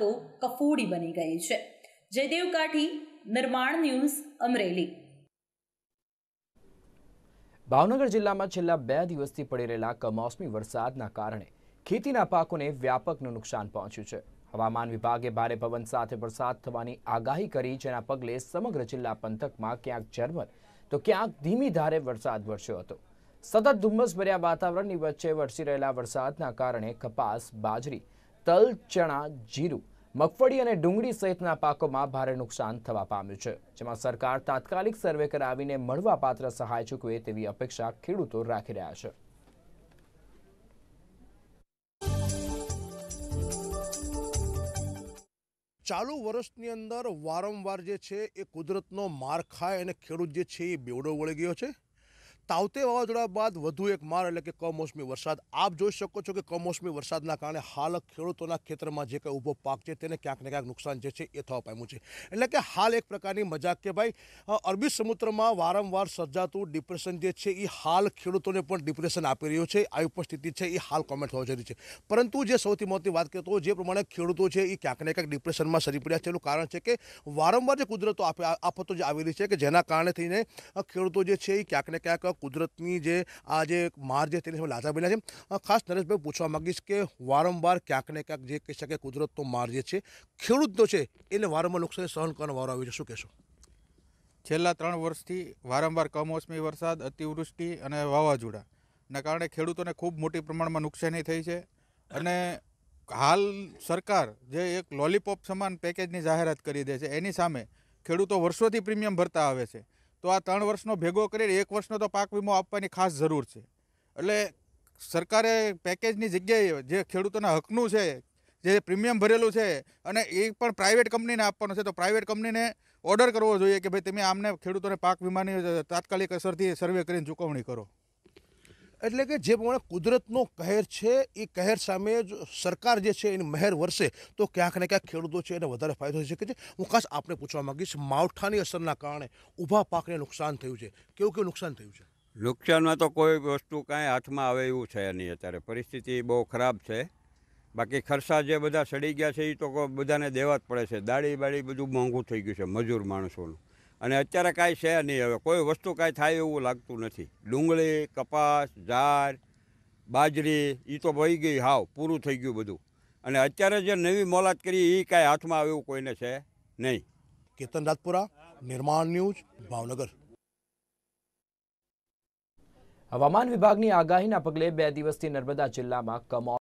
તો કફોડી બની ગઈ છે. જયદેવ કાઠી, નિર્માણ ન્યૂઝ, અમરેલી. ભાવનગર જિલ્લામાં છેલ્લા બે દિવસથી પડી રહેલા કમોસમી વરસાદના કારણે ખેતીના પાકોને વ્યાપકનું નુકસાન પહોંચ્યું છે. હવામાન વિભાગે ભારે પવન સાથે વરસાદ થવાની આગાહી કરી, જેના પગલે સમગ્ર જિલ્લા પંથકમાં ક્યાંક ઝરમર, તો ક્યાંક ધીમી ધારે વરસાદ વરસ્યો હતો. સતત ધુમ્મસભર્યા વાતાવરણની વચ્ચે વરસી રહેલા વરસાદના કારણે કપાસ, બાજરી, તલ, ચણા, જીરું મગફળી અને ડુંગળી સહિતના પાકોમાં ભારે નુકસાન થવા પામ્યું છે. જેમાં સરકાર તાત્કાલિક સર્વે કરાવીને મળવાપાત્ર સહાય ચૂકવે તેવી અપેક્ષા ખેડૂતો રાખી રહ્યા છે. ચાલુ વર્ષની અંદર વારંવાર જે છે એ કુદરતનો માર ખાય અને ખેડૂત જે છે એ બેવડો વળી ગયો છે. તાવતે વાવાઝોડા બાદ વધુ એક માર એટલે કે કમોસમી વરસાદ. આપ જોઈ શકો છો કે કમોસમી વરસાદના કારણે હાલ ખેડૂતોના ખેતરમાં જે કંઈ ઊભો પાક છે તેને ક્યાંક ને ક્યાંક નુકસાન જે છે એ થવા પામ્યું છે. એટલે કે હાલ એક પ્રકારની મજાક કે ભાઈ અરબી સમુદ્રમાં વારંવાર સર્જાતું ડિપ્રેશન જે છે એ હાલ ખેડૂતોને પણ ડિપ્રેશન આપી રહ્યું છે. આવી પણ છે એ હાલ કોમેન્ટ થવા જરી છે. પરંતુ જે સૌથી મોટી વાત કરીએ તો જે પ્રમાણે ખેડૂતો છે એ ક્યાંક ને ક્યાંક ડિપ્રેશનમાં સરી પડ્યા છે. એનું કારણ છે કે વારંવાર જે કુદરતો આપે આફતો જે આવેલી છે કે જેના કારણે થઈને ખેડૂતો જે છે એ ક્યાંક ને ક્યાંક કુદરતની જે આ જે માર જે તેની સામે લાચાર બન્યા છે. ખાસ નરેશભાઈ પૂછવા માંગીશ કે વારંવાર ક્યાંક ને ક્યાંક જે કહી શકે કુદરતનો માર જે છે તો છે, એને વારંવાર નુકસાન સહન કરવાનો વારો આવ્યો છે. શું કહેશો? છેલ્લા ત્રણ વર્ષથી વારંવાર કમોસમી વરસાદ, અતિવૃષ્ટિ અને વાવાઝોડાના કારણે ખેડૂતોને ખૂબ મોટી પ્રમાણમાં નુકસાની થઈ છે અને હાલ સરકાર જે એક લોલીપોપ સમાન પેકેજની જાહેરાત કરી દે છે, એની સામે ખેડૂતો વર્ષોથી પ્રીમિયમ ભરતા આવે છે. તો આ ત્રણ વર્ષનો ભેગો કરીને એક વર્ષનો તો પાક વીમો આપવાની ખાસ જરૂર છે. એટલે સરકારે પેકેજની જગ્યાએ જે ખેડૂતોના હકનું છે, જે પ્રીમિયમ ભરેલું છે અને એ પણ પ્રાઇવેટ કંપનીને આપવાનું છે, તો પ્રાઇવેટ કંપનીને ઓર્ડર કરવો જોઈએ કે ભાઈ તમે આમને ખેડૂતોને પાક વીમાની તાત્કાલિક અસરથી સર્વે કરીને ચૂકવણી કરો. એટલે કે જે પ્રમાણે કુદરતનો કહેર છે, એ કહેર સામે જો સરકાર જે છે એની મહેર વરસે, તો ક્યાંક ને ક્યાંક ખેડૂતો છે એને વધારે ફાયદો થઈ શકે છે. હું ખાસ આપણે પૂછવા માંગીશ, માવઠાની અસરના કારણે ઊભા પાકને નુકસાન થયું છે. કેવું કેવું નુકસાન થયું છે? નુકસાનમાં તો કોઈ વસ્તુ કાંઈ હાથમાં આવે એવું છે નહીં અત્યારે. પરિસ્થિતિ બહુ ખરાબ છે. બાકી ખર્ચા જે બધા સડી ગયા છે એ તો બધાને દેવા જ પડે છે. દાળી બાડી બધું મોંઘું થઈ ગયું છે, મજૂર માણસોનું. અને અત્યારે કાંઈ છે નહીં હવે. કોઈ વસ્તુ કાંઈ થાય એવું લાગતું નથી. ડુંગળી કપાસ ઝાડ બાજરી એ તો વહી ગઈ હાવ પૂરું થઈ ગયું બધું. અને અત્યારે જે નવી મોલાત કરી એ કાંઈ હાથમાં આવ્યું કોઈને છે નહીં. કેતન રાજપુરા નિર્માણ ન્યૂઝ ભાવનગર. હવામાન વિભાગની આગાહીના પગલે બે દિવસથી નર્મદા જિલ્લામાં કમો